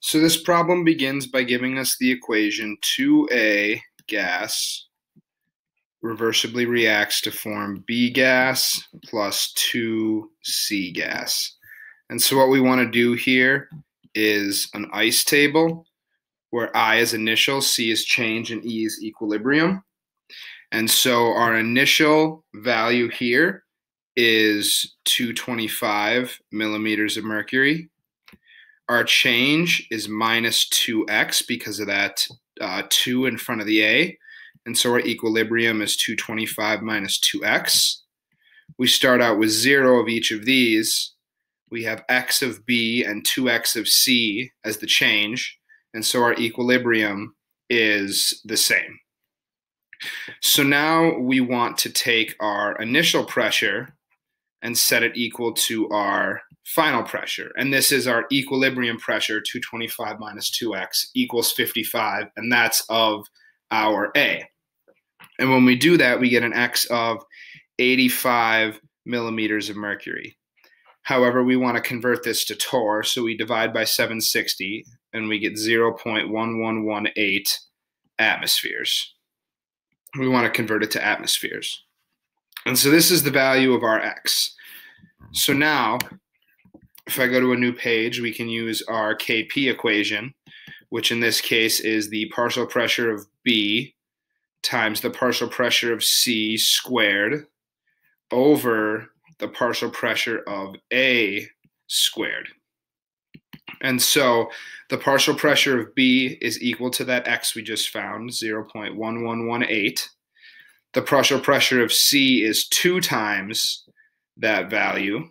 So this problem begins by giving us the equation 2A gas reversibly reacts to form B gas plus 2C gas. And so what we want to do here is an ice table where I is initial, C is change, and E is equilibrium. And so our initial value here is 225 millimeters of mercury. Our change is minus 2x because of that uh, 2 in front of the A. And so our equilibrium is 225 minus 2x. We start out with 0 of each of these. We have x of B and 2x of C as the change. And so our equilibrium is the same. So now we want to take our initial pressure and set it equal to our final pressure. And this is our equilibrium pressure, 225 minus 2x equals 55, and that's of our A. And when we do that, we get an X of 85 millimeters of mercury. However, we want to convert this to torr, so we divide by 760, and we get 0.1118 atmospheres. We want to convert it to atmospheres. And so this is the value of our x. So now, if I go to a new page, we can use our Kp equation, which in this case is the partial pressure of B times the partial pressure of C squared over the partial pressure of A squared. And so the partial pressure of B is equal to that x we just found, 0.1118. The partial pressure of C is two times that value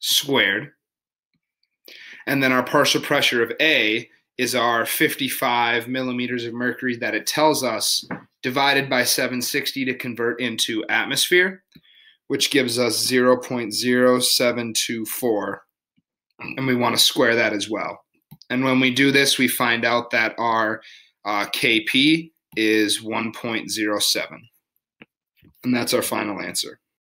squared. And then our partial pressure of A is our 55 millimeters of mercury that it tells us divided by 760 to convert into atmosphere, which gives us 0.0724. And we want to square that as well. And when we do this, we find out that our uh, KP is 1.07. And that's our final answer.